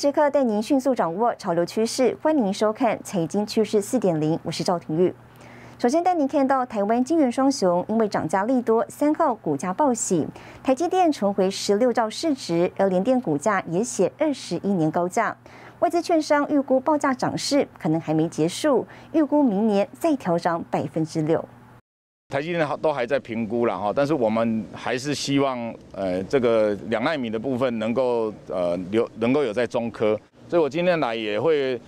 时刻带您迅速掌握潮流趋势，欢迎收看《财经趋势四点零》，我是赵廷玉。首先带您看到台湾金元双雄因为涨价利多，三号股价暴喜，台积电重回十六兆市值，而联电股价也写二十一年高价。外资券商预估报价涨势可能还没结束，预估明年再调涨百分之六。台积电都还在评估了哈，但是我们还是希望呃这个两纳米的部分能够呃留能够有在中科，所以我今天来也会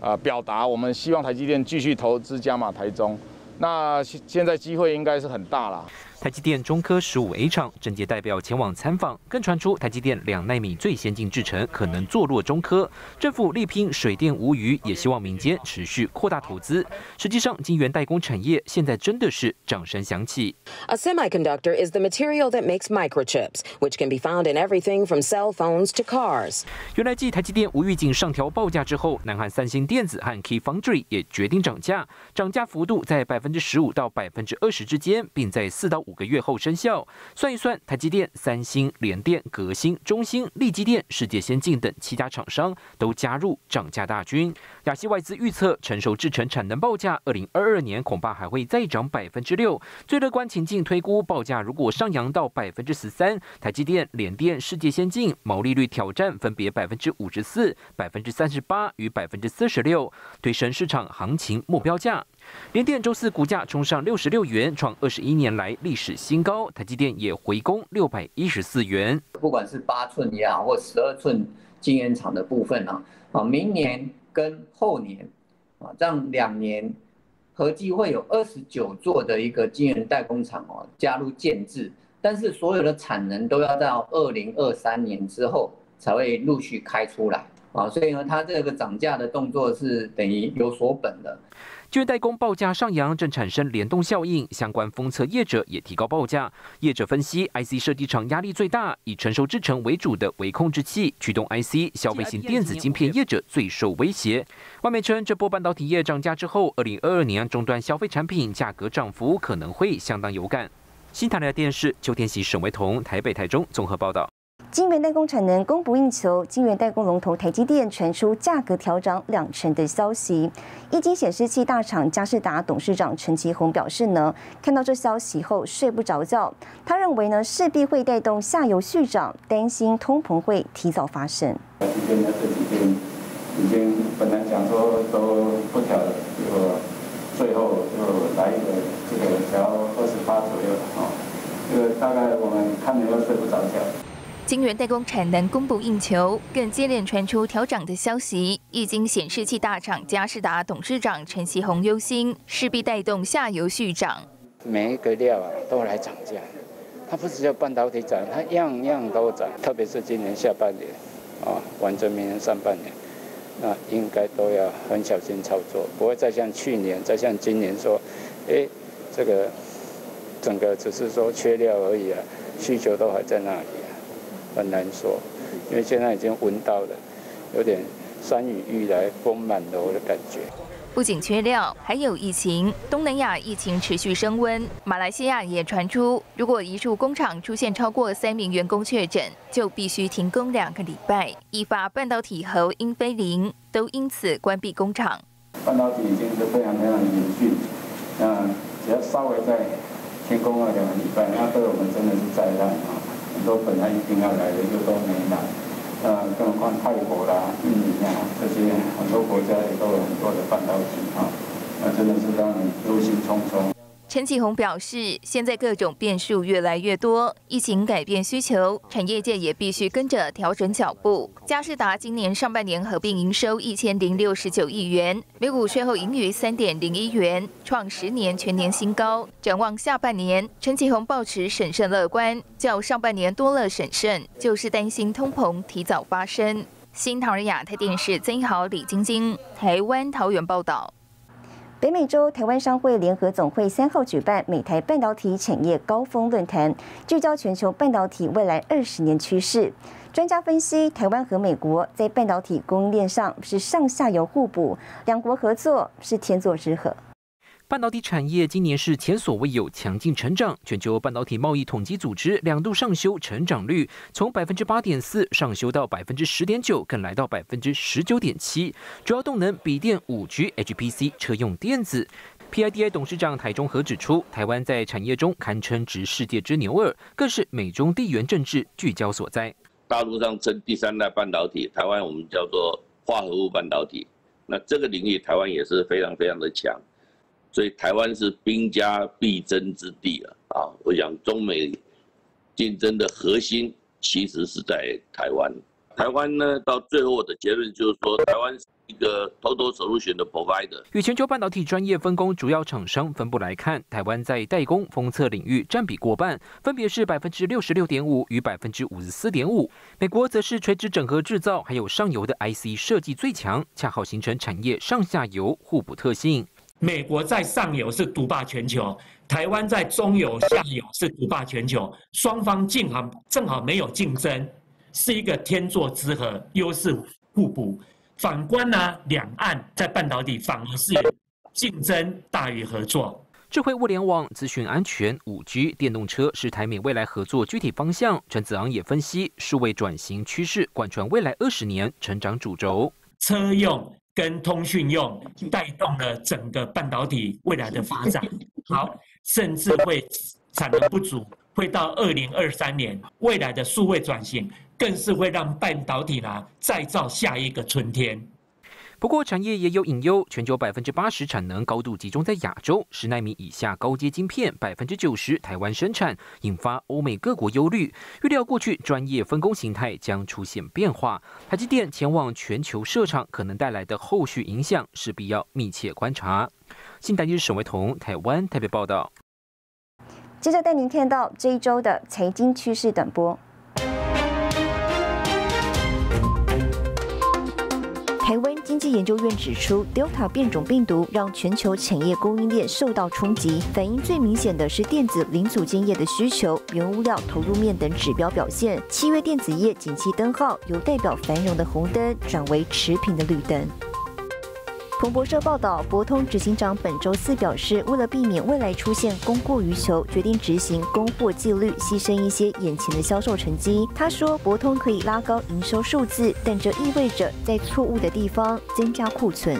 啊表达我们希望台积电继续投资加码台中。那现在机会应该是很大了。台积电中科十五 A 厂，政界代表前往参访，更传出台积电两纳米最先进制程可能坐落中科。政府力拼水电无虞，也希望民间持续扩大投资。实际上，晶圆代工产业现在真的是掌声响起。A semiconductor is the material that makes microchips, which can be found in everything from cell phones to cars. 原来，继台积电无预警上调报价之后，南韩三星电子和 Key Foundry 也决定涨价，涨价幅度在百分之十五到百分之二十之间，并在四到五。五个月后生效。算一算，台积电、三星、联电、革新、中兴、力积电、世界先进等七家厂商都加入涨价大军。亚细外资预测，成熟制程产能报价，二零二二年恐怕还会再涨百分之六。最乐观情境推估，报价如果上扬到百分之十三，台积电、联电、世界先进毛利率挑战分别百分之五十四、百分之三十八与百分之四十六，推升市场行情目标价。联电周四股价冲上六十六元，创二十一年来历史新高。台积电也回攻六百一十四元。不管是八寸也好，或十二寸晶圆厂的部分啊，啊，明年跟后年啊，这样两年合计会有二十九座的一个晶圆代工厂哦加入建制，但是所有的产能都要到二零二三年之后才会陆续开出来啊，所以呢，它这个涨价的动作是等于有所本的。晶圆代工报价上扬，正产生联动效应，相关封测业者也提高报价。业者分析，IC 设计厂压力最大，以成熟制程为主的微控制器、驱动 IC、消费型电子晶片业者最受威胁。外媒称，这波半导体业涨价之后，二零二二年终端消费产品价格涨幅可能会相当有感。新台的电视，邱天喜、沈维彤，台北、台中综合报道。晶圆代工产能供不应求，晶圆代工龙头台积电传出价格调涨两成的消息。液晶显示器大厂嘉士达董事长陈其宏表示呢，看到这消息后睡不着觉。他认为呢，势必会带动下游续涨，担心通膨会提早发生。台积电这几天已经本来讲说都不调了，结果最后又来一个这个调二十八左右啊，这个大概我们看了又睡不着觉。晶圆代工产能供不应求，更接连传出调涨的消息。液晶显示器大厂嘉士达董事长陈其宏忧心，势必带动下游续涨。每一个料啊都来涨价，它不只有半导体涨，它样样都涨。特别是今年下半年，啊，完成明年上半年，那应该都要很小心操作，不会再像去年、再像今年说，哎，这个整个只是说缺料而已啊，需求都还在那里。很难说，因为现在已经闻到了，有点山雨欲来风满楼的感觉。不仅缺料，还有疫情。东南亚疫情持续升温，马来西亚也传出，如果一处工厂出现超过三名员工确诊，就必须停工两个礼拜，引发半导体和英飞凌都因此关闭工厂。半导体已经是非常非常严峻，那只要稍微再停工了两个礼拜，那对我们真的是灾难啊！很多本来一定要来的又都没来，呃，更何况泰国啦、印尼啊这些很多国家也都有很多的半导体啊，那真的是让人忧心忡忡。陈启宏表示，现在各种变数越来越多，疫情改变需求，产业界也必须跟着调整脚步。嘉士达今年上半年合并营收一千零六十九亿元，每股税后盈余三点零一元，创十年全年新高。展望下半年，陈启宏保持审慎乐观，较上半年多了审慎，就是担心通膨提早发生。新唐人亚太电视曾豪、李晶晶，台湾桃园报道。北美洲台湾商会联合总会三号举办美台半导体产业高峰论坛，聚焦全球半导体未来二十年趋势。专家分析，台湾和美国在半导体供应链上是上下游互补，两国合作是天作之合。半导体产业今年是前所未有强劲成长，全球半导体贸易统计组织两度上修成长率，从百分之八点四上修到百分之十点九，更来到百分之十九点七。主要动能笔电、五 G、HPC、车用电子。PIDI 董事长台中和指出，台湾在产业中堪称值世界之牛耳，更是美中地缘政治聚焦所在。大陆上称第三代半导体，台湾我们叫做化合物半导体。那这个领域，台湾也是非常非常的强。所以台湾是兵家必争之地啊！啊，我想中美竞争的核心其实是在台湾。台湾呢，到最后的结论就是说，台湾是一个 total solution 的 provider。与全球半导体专业分工主要厂商分布来看，台湾在代工封测领域占比过半，分别是百分之六十六点五与百分之五十四点五。美国则是垂直整合制造还有上游的 IC 设计最强，恰好形成产业上下游互补特性。美国在上游是独霸全球，台湾在中游、下游是独霸全球，双方正好正好没有竞争，是一个天作之合，优势互补。反观呢，两岸在半导体反而是竞争大于合作。智慧物联网、资讯安全、五 G、电动车是台美未来合作具体方向。陈子昂也分析，数位转型趋势贯穿未来二十年成长主轴，车用。跟通讯用带动了整个半导体未来的发展，好，甚至会产能不足，会到二零二三年，未来的数位转型更是会让半导体呢再造下一个春天。不过，产业也有隐忧，全球百分之八十产能高度集中在亚洲，十纳米以下高阶晶片百分之九十台湾生产，引发欧美各国忧虑。预料过去专业分工形态将出现变化，台积电前往全球设厂可能带来的后续影响，势必要密切观察。新台日沈维彤台湾台北报道。接着带您看到这一周的财经趋势短波。济研究院指出，Delta 变种病毒让全球产业供应链受到冲击，反应最明显的是电子零组件业的需求、原物料投入面等指标表现。七月电子业景气灯号由代表繁荣的红灯转为持平的绿灯。彭博社报道，博通执行长本周四表示，为了避免未来出现供过于求，决定执行供货纪律，牺牲一些眼前的销售成绩。他说，博通可以拉高营收数字，但这意味着在错误的地方增加库存。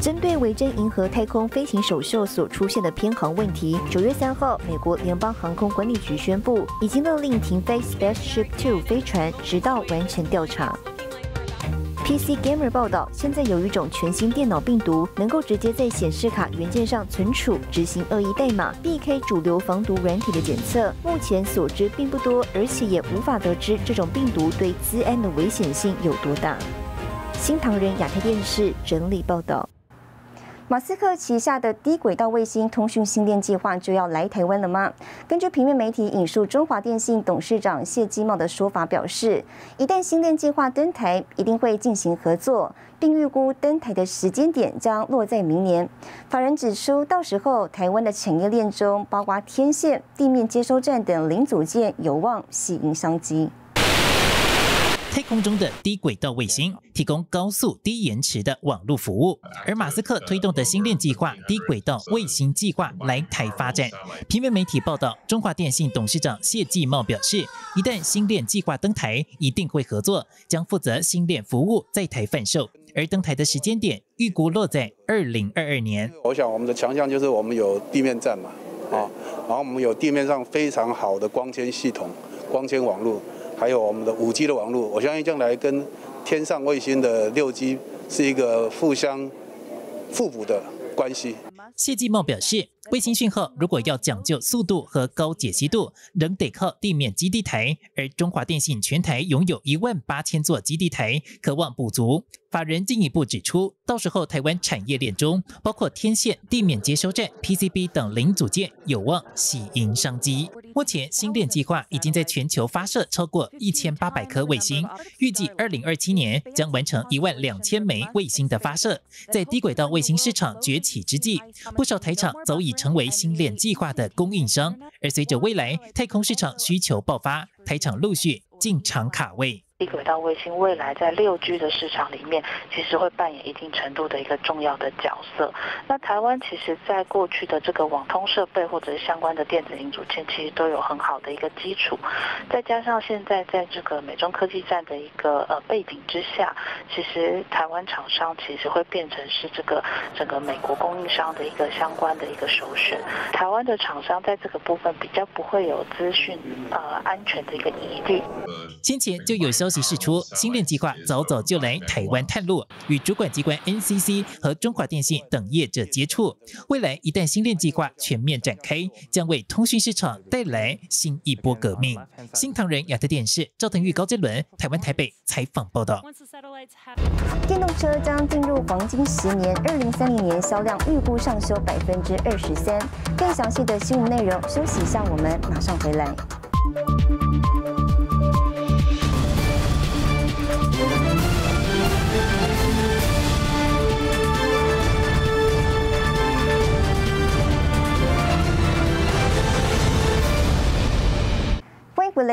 针对维珍银河太空飞行首秀所出现的偏航问题，九月三号，美国联邦航空管理局宣布，已经勒令停飞 Spaceship Two 飞船，直到完成调查。PC Gamer 报道，现在有一种全新电脑病毒，能够直接在显示卡元件上存储、执行恶意代码，避开主流防毒软体的检测。目前所知并不多，而且也无法得知这种病毒对资安的危险性有多大。新唐人亚太电视整理报道。马斯克旗下的低轨道卫星通讯星链计划就要来台湾了吗？根据平面媒体引述中华电信董事长谢基茂的说法表示，一旦星链计划登台，一定会进行合作，并预估登台的时间点将落在明年。法人指出，到时候台湾的产业链中，包括天线、地面接收站等零组件，有望吸引商机。太空中的低轨道卫星提供高速低延迟的网络服务，而马斯克推动的星链计划低轨道卫星计划来台发展。平面媒体报道，中华电信董事长谢继茂表示，一旦星链计划登台，一定会合作，将负责星链服务在台贩售。而登台的时间点预估落在二零二二年。我想我们的强项就是我们有地面站嘛，啊，然后我们有地面上非常好的光纤系统、光纤网络。还有我们的五 G 的网络，我相信将来跟天上卫星的六 G 是一个互相互补的关系。谢继茂表示，卫星讯号如果要讲究速度和高解析度，仍得靠地面基地台，而中华电信全台拥有一万八千座基地台，渴望补足。法人进一步指出，到时候台湾产业链中，包括天线、地面接收站、PCB 等零组件，有望喜迎商机。目前，星链计划已经在全球发射超过一千八百颗卫星，预计二零二七年将完成一万两千枚卫星的发射。在低轨道卫星市场崛起之际，不少台厂早已成为星链计划的供应商。而随着未来太空市场需求爆发，台厂陆续进场卡位。低轨道卫星未来在六 G 的市场里面，其实会扮演一定程度的一个重要的角色。那台湾其实在过去的这个网通设备或者是相关的电子零组件，其实都有很好的一个基础。再加上现在在这个美中科技战的一个呃背景之下，其实台湾厂商其实会变成是这个整个美国供应商的一个相关的一个首选。台湾的厂商在这个部分比较不会有资讯呃安全的一个疑虑。先前就有消息释出，星链计划早早就来台湾探路，与主管机关 NCC 和中华电信等业者接触。未来一旦星链计划全面展开，将为通讯市场带来新一波革命。新唐人亚特电视赵腾玉、高杰伦，台湾台北采访报道。电动车将进入黄金十年，二零三零年销量预估上修百分之二十三。更详细的新闻内容，休息一下，我们马上回来。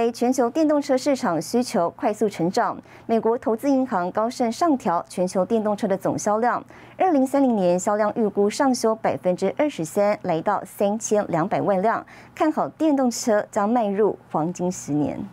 回雷，全球电动车市场需求快速成长。美国投资银行高盛上调全球电动车的总销量，二零三零年销量预估上修百分之二十三，来到三千两百万辆。看好电动车将迈入黄金十年。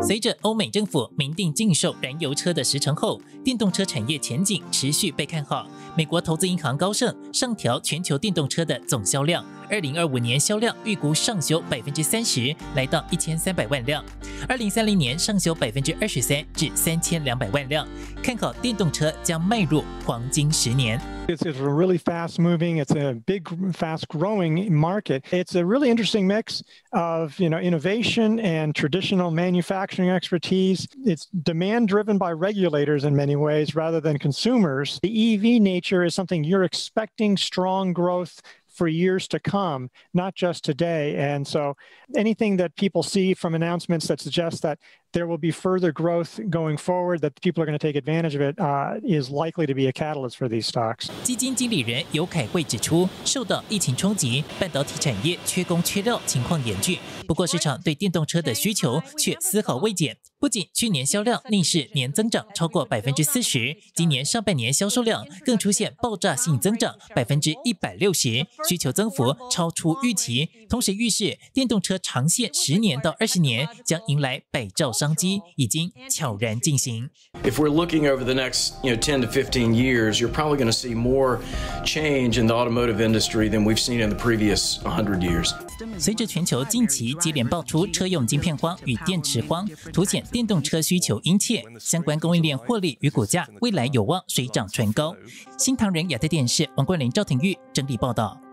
随着欧美政府明定禁售燃油车的时程后，电动车产业前景持续被看好。美国投资银行高盛上调全球电动车的总销量。二零二五年销量预估上修百分之三十，来到一千三百万辆；二零三零年上修百分之二十三，至三千两百万辆。看好电动车将迈入黄金十年。It's, it's a really fast moving, it's a big, fast growing market. It's a really interesting mix of you know innovation and traditional manufacturing expertise. It's demand driven by regulators in many ways rather than consumers. The EV nature is something you're expecting strong growth for years to come, not just today. And so anything that people see from announcements that suggest that there will be further growth going forward, that people are going to take advantage of it, uh, is likely to be a catalyst for these stocks. 基金经理人尤凯慧指出，受到疫情冲击，半导体产业缺工缺料情况严峻。不过，市场对电动车的需求却丝毫未减。不仅去年销量逆势年增长超过百分之四十，今年上半年销售量更出现爆炸性增长百分之一百六十，需求增幅超出预期。同时预示电动车长线十年到二十年将迎来百兆。商机已经悄然进行。If we're looking over the next, you know, 10 to 15 years, you're probably going to see more change in the automotive industry than we've seen in the previous 100 years. 随着全球近期接连爆出车用晶片荒与电池荒，凸显电动车需求殷切，相关供应链获利与股价未来有望水涨船高。新唐人亚太电视王冠林、赵廷玉整理报道。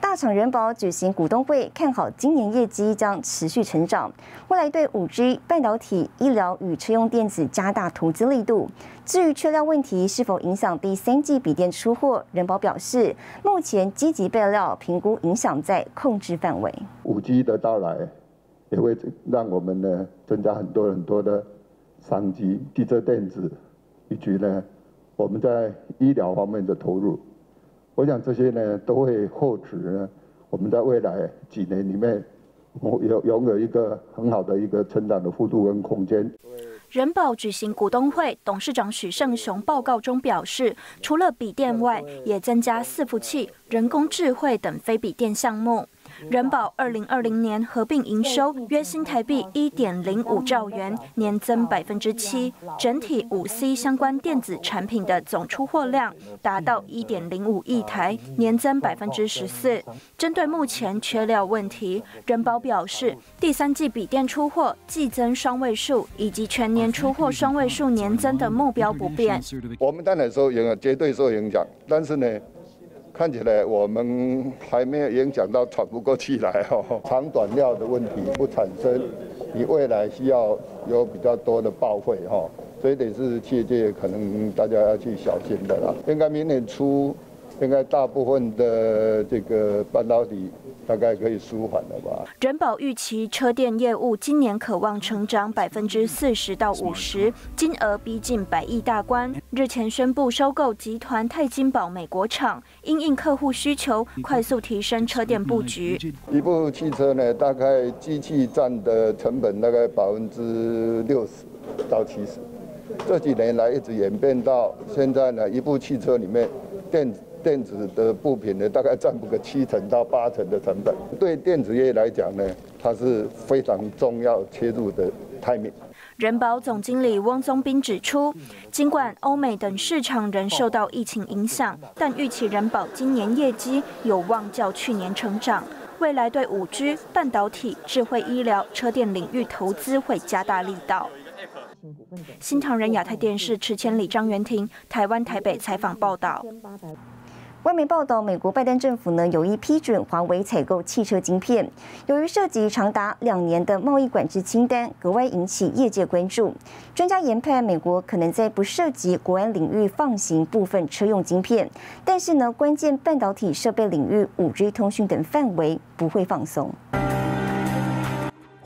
大厂人保举行股东会，看好今年业绩将持续成长，未来对五 G、半导体、医疗与车用电子加大投资力度。至于缺料问题是否影响第三季笔电出货，人保表示，目前积极备料，评估影响在控制范围。五 G 的到来也会让我们呢增加很多很多的商机，汽车电子以及呢我们在医疗方面的投入。我想这些呢都会获取，我们在未来几年里面，有拥有一个很好的一个成长的幅度跟空间。人保举行股东会，董事长许胜雄报告中表示，除了笔电外，也增加伺服器、人工智慧等非笔电项目。人保二零二零年合并营收约新台币一点零五兆元，年增百分之七。整体五 C 相关电子产品的总出货量达到一点零五亿台，年增百分之十四。针对目前缺料问题，人保表示，第三季笔电出货季增双位数，以及全年出货双位数年增的目标不变。我们当然受影响，绝对受影响，但是呢？看起来我们还没有影响到喘不过气来哦，长短料的问题不产生，你未来需要有比较多的报废哈，所以得是切界可能大家要去小心的啦。应该明年初应该大部分的这个半导体大概可以舒缓了吧。人保预期车电业务今年渴望成长百分之四十到五十，金额逼近百亿大关。日前宣布收购集团泰金宝美国厂，因应客户需求，快速提升车电布局。一部汽车呢，大概机器占的成本大概百分之六十到七十。这几年来一直演变到现在呢，一部汽车里面电。电子的部品呢，大概占不个七成到八成的成本。对电子业来讲呢，它是非常重要切入的 timing。人保总经理汪宗斌指出，尽管欧美等市场仍受到疫情影响，但预期人保今年业绩有望较去年成长。未来对五 G、半导体、智慧医疗、车电领域投资会加大力道。新唐人亚太电视池千里张元婷，台湾台北采访报道。外媒报道，美国拜登政府呢有意批准华为采购汽车晶片，由于涉及长达两年的贸易管制清单，格外引起业界关注。专家研判，美国可能在不涉及国安领域放行部分车用晶片，但是呢，关键半导体设备领域、五 G 通讯等范围不会放松。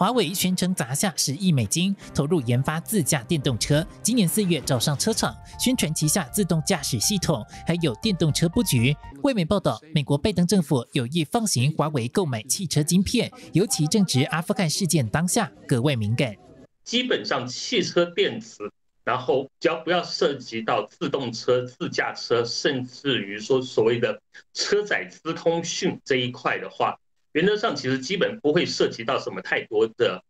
华为宣称砸下十亿美金投入研发自驾电动车，今年四月找上车厂宣传旗下自动驾驶系统，还有电动车布局。外媒报道，美国拜登政府有意放行华为购买汽车晶片，尤其正值阿富汗事件当下，格外敏感。基本上，汽车电子，然后只要不要涉及到自动车、自驾车，甚至于说所谓的车载资通讯这一块的话。原则上，其实基本不会涉及到什么太多的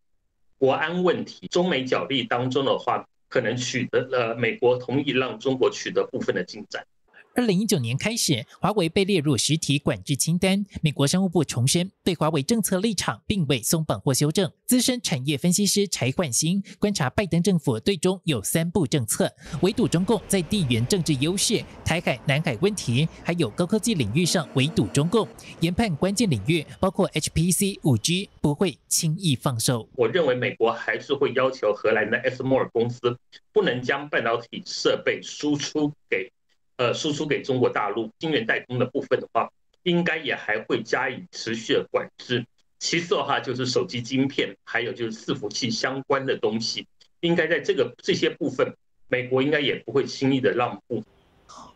国安问题。中美角力当中的话，可能取得了美国同意让中国取得部分的进展。二零一九年开始，华为被列入实体管制清单。美国商务部重申，对华为政策立场并未松绑或修正。资深产业分析师柴焕新观察，拜登政府对中有三步政策：围堵中共在地缘政治优势、台海、南海问题，还有高科技领域上围堵中共。研判关键领域包括 HPC、五 G，不会轻易放手。我认为美国还是会要求荷兰的 s m o r 公司不能将半导体设备输出给。呃，输出给中国大陆晶圆代工的部分的话，应该也还会加以持续的管制。其次的话，就是手机晶片，还有就是伺服器相关的东西，应该在这个这些部分，美国应该也不会轻易的让步。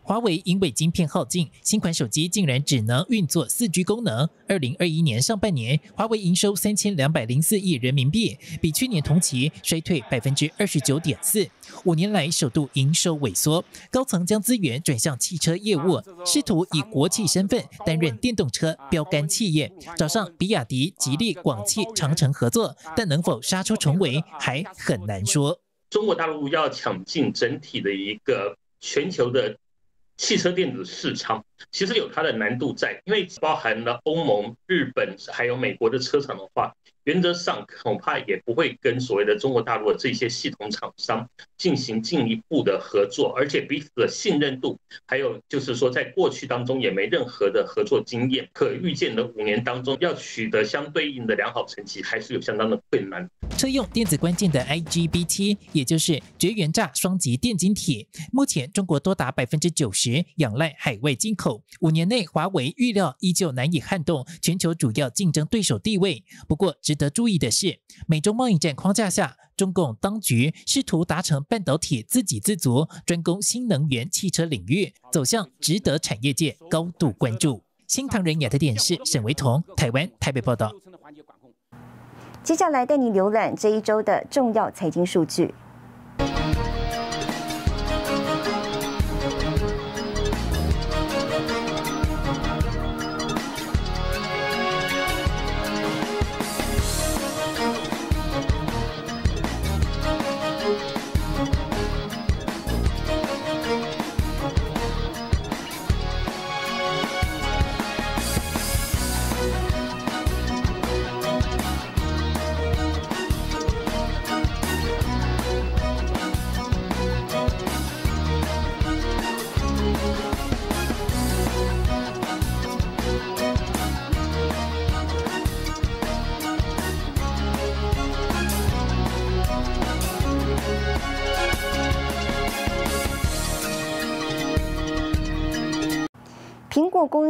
华为因为晶片耗尽，新款手机竟然只能运作四 G 功能。二零二一年上半年，华为营收三千两百零四亿人民币，比去年同期衰退百分之二十九点四，五年来首度营收萎缩。高层将资源转向汽车业务，试图以国企身份担任电动车标杆企业，找上比亚迪、吉利、广汽、长城合作，但能否杀出重围还很难说。中国大陆要抢进整体的一个全球的。汽车电子市场其实有它的难度在，因为包含了欧盟、日本还有美国的车厂的话。原则上恐怕也不会跟所谓的中国大陆的这些系统厂商进行进一步的合作，而且彼此的信任度，还有就是说在过去当中也没任何的合作经验，可预见的五年当中要取得相对应的良好成绩，还是有相当的困难。车用电子关键的 IGBT，也就是绝缘栅双极电晶体，目前中国多达百分之九十仰赖海外进口，五年内华为预料依旧难以撼动全球主要竞争对手地位。不过值得注意的是，美中贸易战框架下，中共当局试图达成半导体自给自足，专攻新能源汽车领域，走向值得产业界高度关注。新唐人亚太电视沈维彤，台湾台北报道。接下来带你浏览这一周的重要财经数据。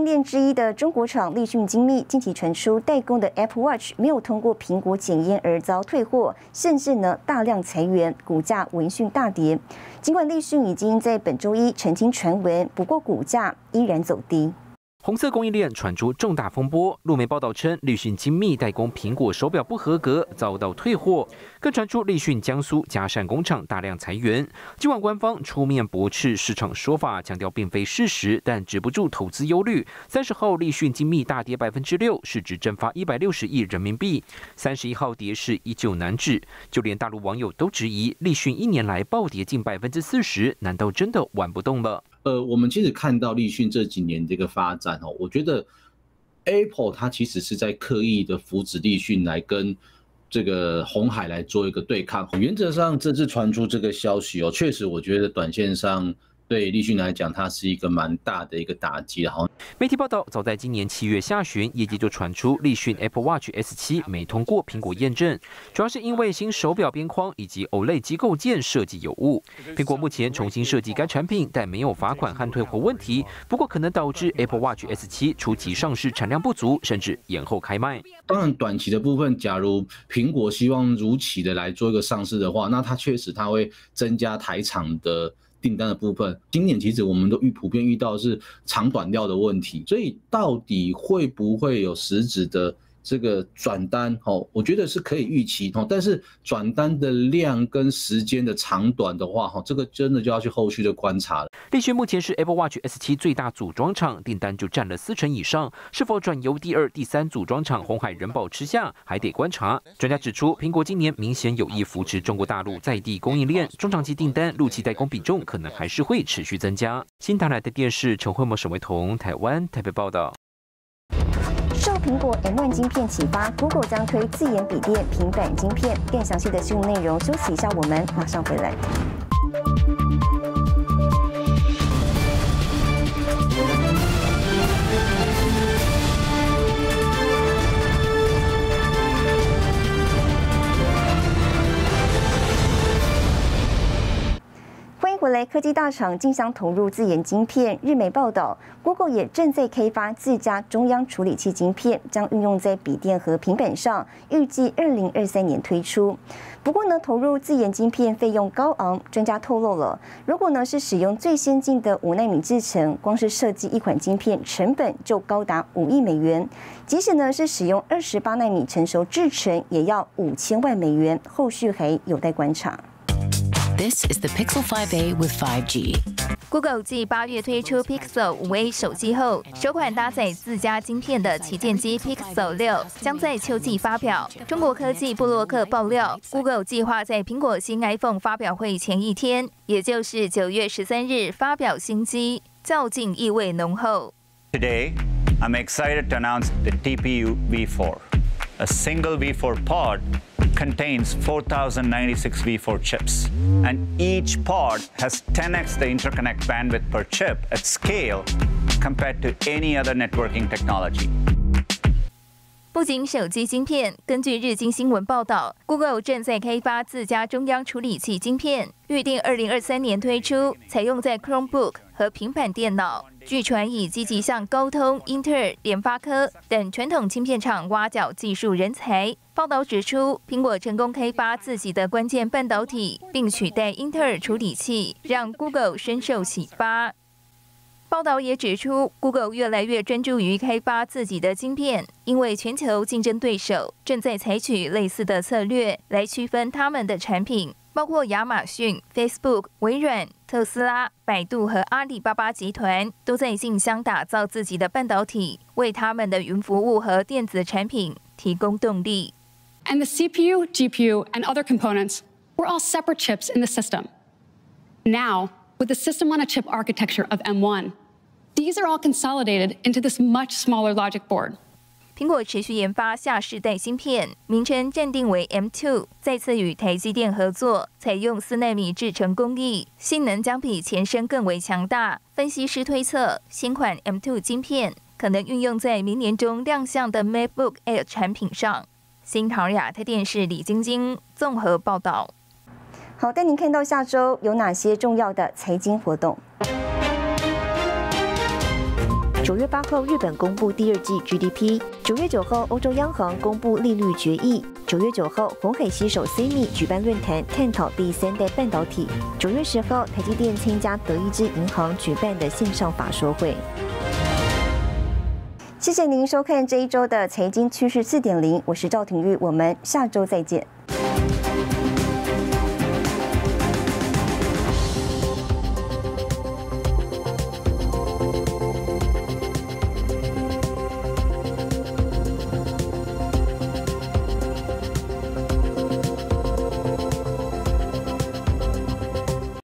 链之一的中国厂立讯精密近期传出代工的 Apple Watch 没有通过苹果检验而遭退货，甚至呢大量裁员，股价闻讯大跌。尽管立讯已经在本周一澄清传闻，不过股价依然走低。红色供应链传出重大风波，路媒报道称，立讯精密代工苹果手表不合格，遭到退货。更传出立讯江苏嘉善工厂大量裁员。尽管官方出面驳斥市场说法，强调并非事实，但止不住投资忧虑。三十号立讯精密大跌百分之六，市值蒸发一百六十亿人民币。三十一号跌势依旧难止，就连大陆网友都质疑，立讯一年来暴跌近百分之四十，难道真的玩不动了？呃，我们其实看到立讯这几年这个发展哦，我觉得 Apple 它其实是在刻意的扶持立讯来跟这个红海来做一个对抗。原则上，这次传出这个消息哦，确实我觉得短线上。对立讯来讲，它是一个蛮大的一个打击。好，媒体报道，早在今年七月下旬，业界就传出立讯 Apple Watch S7 没通过苹果验证，主要是因为新手表边框以及 OLED 机构件设计有误。苹果目前重新设计该产品，但没有罚款和退货问题，不过可能导致 Apple Watch S7 初期上市产量不足，甚至延后开卖。当然，短期的部分，假如苹果希望如期的来做一个上市的话，那它确实它会增加台厂的。订单的部分，今年其实我们都遇普遍遇到是长短料的问题，所以到底会不会有实质的？这个转单哦，我觉得是可以预期哦，但是转单的量跟时间的长短的话哈，这个真的就要去后续的观察了。立讯目前是 Apple Watch S7 最大组装厂，订单就占了四成以上，是否转由第二、第三组装厂红海人保吃下，还得观察。专家指出，苹果今年明显有意扶持中国大陆在地供应链，中长期订单、陆期代工比重可能还是会持续增加。新台来的电视陈慧模、沈维彤，台湾台北报道。受苹果 M1 晶片启发，Google 将推自研笔电、平板晶片。更详细的新闻内容，休息一下，我们马上回来。回来科技大厂竞相投入自研晶片。日媒报道，Google 也正在开发自家中央处理器晶片，将运用在笔电和平板上，预计二零二三年推出。不过呢，投入自研晶片费用高昂，专家透露了，如果呢是使用最先进的五纳米制程，光是设计一款晶片成本就高达五亿美元。即使呢是使用二十八纳米成熟制程，也要五千万美元。后续还有待观察。This is the Pixel 5a with 5G. Google 继八月推出 Pixel 5a 手机后，首款搭载自家晶片的旗舰机 Pixel 六将在秋季发表。中国科技布洛克爆料，Google 计划在苹果新 iPhone 发表会前一天，也就是九月十三日发表新机，较劲意味浓厚。Today, I'm excited to announce the TPU V4, a single V4 pod. Contains 4096 V4 chips, and each pod has 10x the interconnect bandwidth per chip at scale compared to any other networking technology. 不仅手机晶片，根据日经新闻报道，Google 正在开发自家中央处理器晶片，预定二零二三年推出，采用在 Chromebook 和平板电脑。据传已积极向高通、英特尔、联发科等传统芯片厂挖角技术人才。报道指出，苹果成功开发自己的关键半导体，并取代英特尔处理器，让 Google 深受启发。报道也指出，Google 越来越专注于开发自己的晶片，因为全球竞争对手正在采取类似的策略来区分他们的产品。包括亚马逊、Facebook、微软、特斯拉、百度和阿里巴巴集团都在竞相打造自己的半导体，为他们的云服务和电子产品提供动力。And the CPU, GPU, and other components were all separate chips in the system. Now, with the system on a chip architecture of M1, these are all consolidated into this much smaller logic board. 苹果持续研发下世代芯片，名称暂定为 M2，再次与台积电合作，采用四纳米制程工艺，性能将比前身更为强大。分析师推测，新款 M2 晶片可能运用在明年中亮相的 MacBook Air 产品上。 新唐亚太电视李晶晶综合报道。好，带您看到下周有哪些重要的财经活动。九月八号，日本公布第二季 GDP。九月九号，欧洲央行公布利率决议。九月九号，红海携手 CMI 举办论坛，探讨第三代半导体。九月十号，台积电参加德意志银行举办的线上法说会。谢谢您收看这一周的财经趋势四点零，我是赵廷玉，我们下周再见。